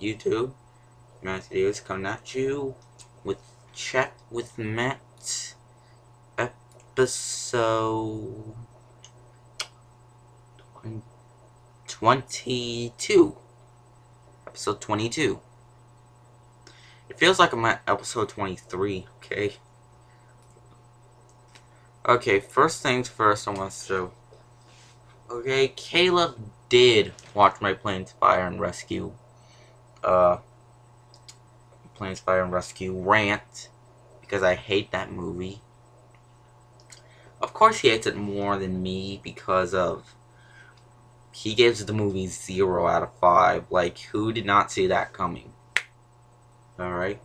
YouTube. Matt Videos coming at you with Chat with Matt episode 22. Episode 22. It feels like I'm at episode 23, okay? Okay, first things first I want to show. Okay, Caleb did watch my Planes Fire and Rescue uh Planes Fire and Rescue rant because I hate that movie. Of course he hates it more than me because of he gives the movie 0 out of 5. Like who did not see that coming? Alright.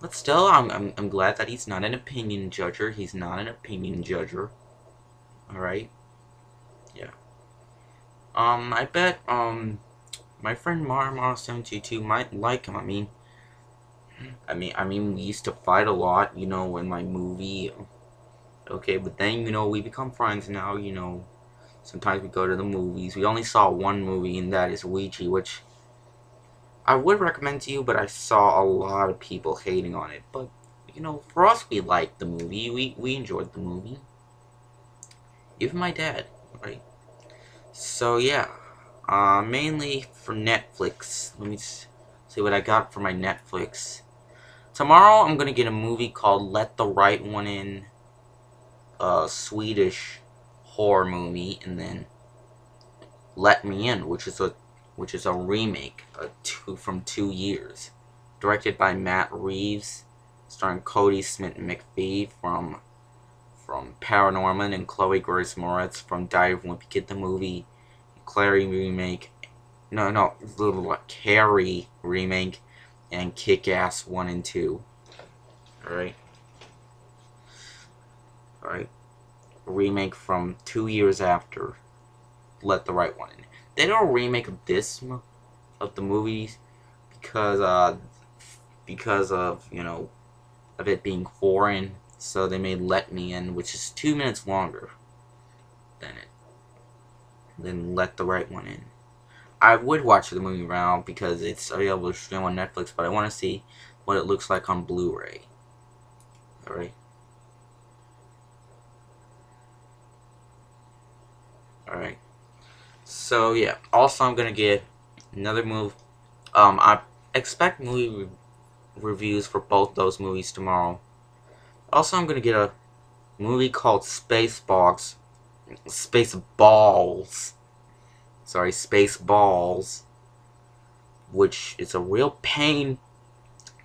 But still, I'm, I'm, I'm glad that he's not an opinion judger. He's not an opinion judger. Alright? Yeah. Um, I bet, um, my friend Marmar722 might like him. I mean, I mean, I mean, we used to fight a lot, you know, in my movie. Okay, but then, you know, we become friends now, you know. Sometimes we go to the movies. We only saw one movie, and that is Ouija, which I would recommend to you, but I saw a lot of people hating on it. But, you know, for us, we liked the movie. We, we enjoyed the movie. Even my dad, right? So, yeah. Uh, mainly for Netflix. Let me see what I got for my Netflix. Tomorrow, I'm gonna get a movie called Let the Right One In. A Swedish horror movie, and then Let Me In, which is a which is a remake a two, from two years, directed by Matt Reeves, starring Kodi Smit-McPhee from from Paranorman and Chloe Grace Moretz from Diary of Wimpy Kid the movie, Clary remake, no no little Carrie remake, and Kick Ass one and two. All right. All right. Remake from two years after Let the Right One In they don't remake of this of the movies because uh because of you know of it being foreign so they made let me in which is two minutes longer than it than let the right one in i would watch the movie now because it's available to stream on netflix but i want to see what it looks like on blu-ray alright alright so yeah, also I'm gonna get another move. Um, I expect movie re reviews for both those movies tomorrow. Also, I'm gonna get a movie called Spaceballs. Space Balls. Sorry, Space Balls. Which is a real pain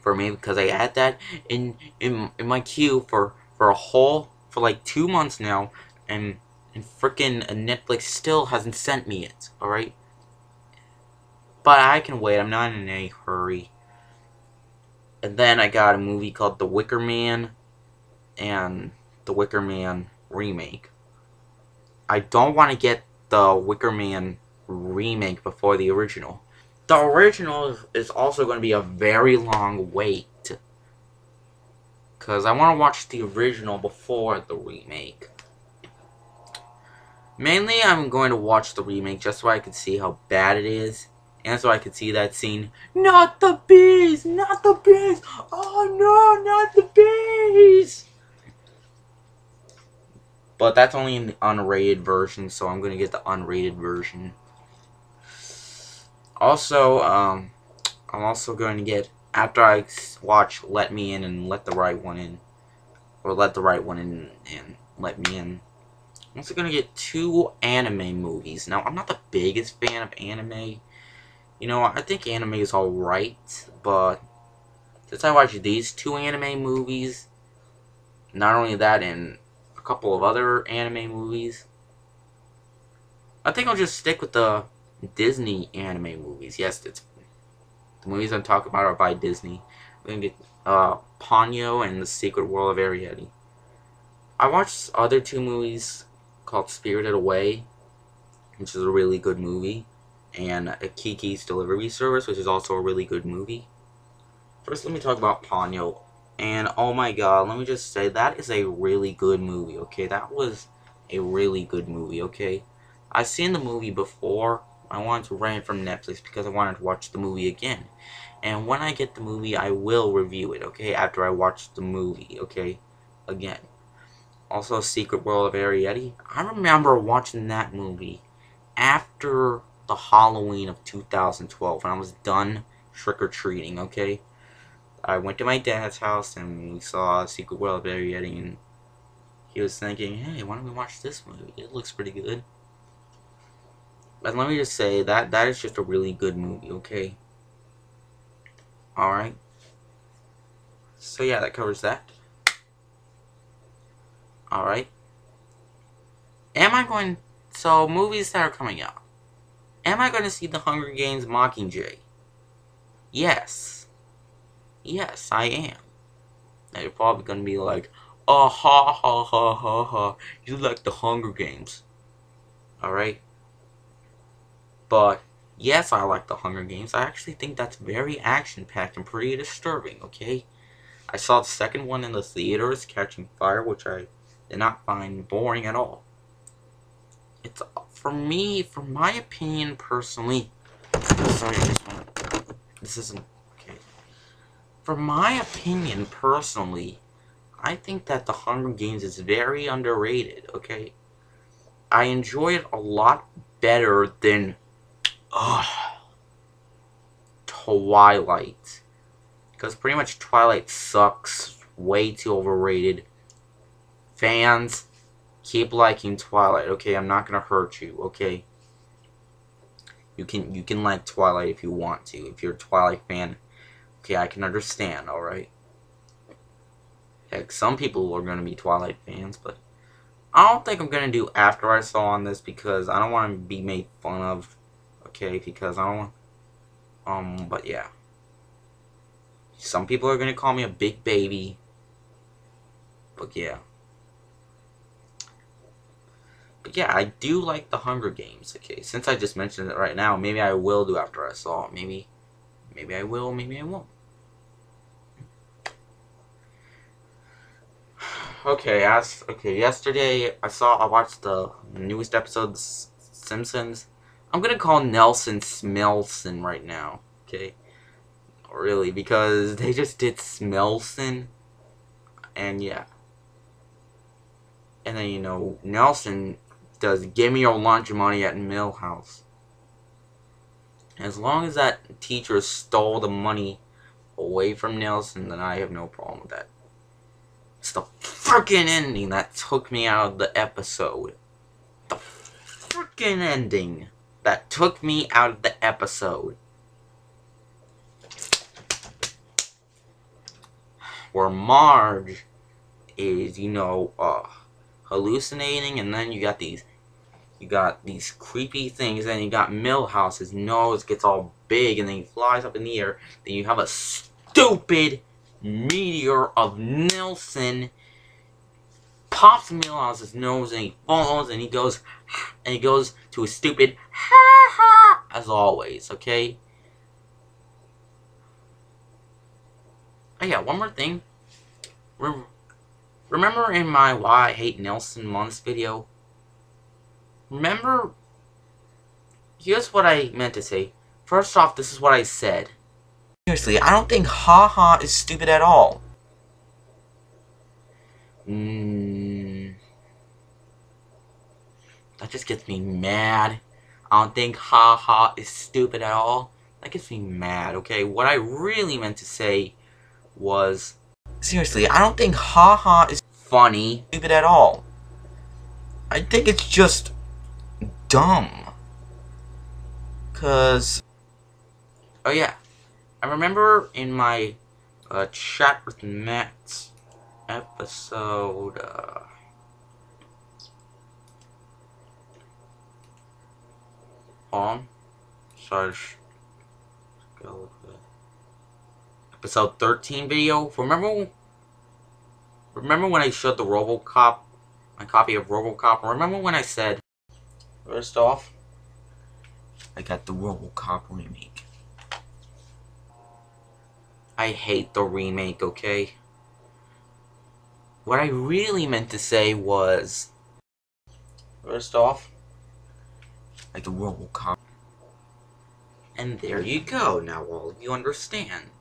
for me because I had that in in in my queue for for a whole for like two months now, and and freaking Netflix still hasn't sent me it, alright? But I can wait, I'm not in a hurry. And then I got a movie called The Wicker Man and The Wicker Man remake. I don't want to get the Wicker Man remake before the original. The original is also going to be a very long wait. Because I want to watch the original before the remake. Mainly, I'm going to watch the remake just so I can see how bad it is. And so I can see that scene. Not the bees! Not the bees! Oh no, not the bees! But that's only in the unrated version, so I'm going to get the unrated version. Also, um, I'm also going to get, after I watch Let Me In and Let the Right One In, or Let the Right One In and Let Me In, I'm also gonna get two anime movies. Now, I'm not the biggest fan of anime. You know, I think anime is alright, but since I watched these two anime movies, not only that, and couple of other anime movies, I think I'll just stick with the Disney anime movies. Yes, it's the movies I'm talking about are by Disney. I'm gonna get uh, Ponyo and The Secret World of Arrietty. I watched other two movies called Spirited Away, which is a really good movie, and Kiki's Delivery Service, which is also a really good movie. First, let me talk about Ponyo. And oh my god, let me just say, that is a really good movie, okay? That was a really good movie, okay? I've seen the movie before, I wanted to rent it from Netflix because I wanted to watch the movie again. And when I get the movie, I will review it, okay? After I watch the movie, okay? Again. Also, Secret World of Arrietty. I remember watching that movie after the Halloween of 2012 when I was done trick-or-treating, okay? I went to my dad's house and we saw Secret World of Arrietty and he was thinking, hey, why don't we watch this movie? It looks pretty good. But let me just say, that that is just a really good movie, okay? Alright? So yeah, that covers that. Alright. Am I going... So, movies that are coming out. Am I going to see The Hunger Games Mockingjay? Yes. Yes, I am. Now you're probably going to be like, Oh, ha, ha, ha, ha, ha. You like the Hunger Games. Alright? But, yes, I like the Hunger Games. I actually think that's very action-packed and pretty disturbing, okay? I saw the second one in the theaters, Catching Fire, which I did not find boring at all. It's, for me, for my opinion, personally... Sorry. This isn't... For my opinion, personally... I think that The Hunger Games is very underrated, okay? I enjoy it a lot better than uh, Twilight. Because pretty much Twilight sucks, way too overrated. Fans, keep liking Twilight, okay? I'm not gonna hurt you, okay? You can you can like Twilight if you want to. If you're a Twilight fan, okay, I can understand, alright? Heck, some people are going to be Twilight fans, but I don't think I'm going to do After I Saw on this because I don't want to be made fun of, okay, because I don't want, um, but yeah. Some people are going to call me a big baby, but yeah. But yeah, I do like the Hunger Games, okay, since I just mentioned it right now, maybe I will do After I Saw, maybe, maybe I will, maybe I won't. Okay, as okay, yesterday I saw I watched the newest episode of Simpsons. I'm gonna call Nelson Smelson right now, okay? Really, because they just did Smelson, and yeah. And then, you know, Nelson does Give Me Your Lunch Money at Milhouse. As long as that teacher stole the money away from Nelson, then I have no problem with that. It's the freaking ending that took me out of the episode. The freaking ending that took me out of the episode. Where Marge is, you know, uh, hallucinating, and then you got these, you got these creepy things, and you got Milhouse, his nose gets all big, and then he flies up in the air, then you have a stupid meteor of Nelson pops his nose and he falls and he goes and he goes to a stupid ha ha as always, okay? Oh yeah, one more thing. Remember in my Why I Hate Nelson Muntz video? Remember? Here's what I meant to say. First off, this is what I said. Seriously, I don't think haha -ha is stupid at all. Mm, that just gets me mad. I don't think haha is stupid at all. That gets me mad, okay? What I really meant to say was... Seriously, I don't think haha is funny, stupid at all. I think it's just dumb. Cause... Oh yeah, I remember in my uh, chat with Matt episode. Uh, on. Sorry. Go episode 13 video. Remember? Remember when I showed the RoboCop, my copy of RoboCop? Remember when I said, first off, I got the RoboCop remake. I hate the remake, okay? What I really meant to say was... First off, like the Robocop. And there you go. Now all of you understand.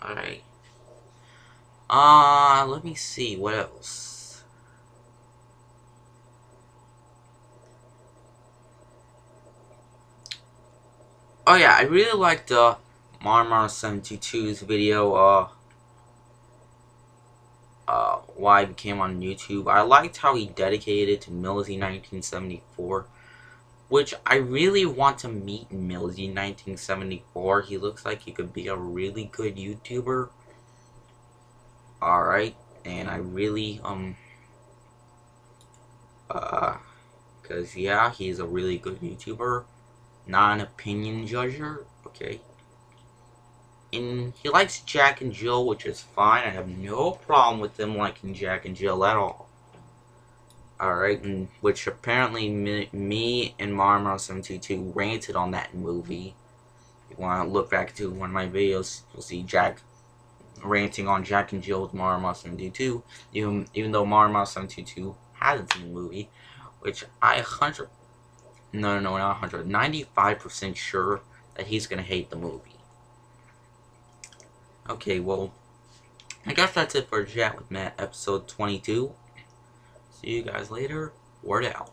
Alright. Uh, let me see. What else? Oh yeah, I really liked uh, Marmar722's video, uh, uh, why I became on YouTube. I liked how he dedicated it to Millsy 1974 which I really want to meet Millsy 1974. He looks like he could be a really good YouTuber. Alright, and I really, um, uh, because, yeah, he's a really good YouTuber. Not an opinion judger, okay. And he likes Jack and Jill, which is fine. I have no problem with him liking Jack and Jill at all. Alright, which apparently me, me and Marmar722 ranted on that movie. If you want to look back to one of my videos, you'll see Jack ranting on Jack and Jill with Marmar722, even, even though Marmar722 hasn't seen the movie, which I 100, no, no, no, not 100, 95% sure that he's going to hate the movie. Okay, well, I guess that's it for Chat with Matt, episode 22. See you guys later. Word out.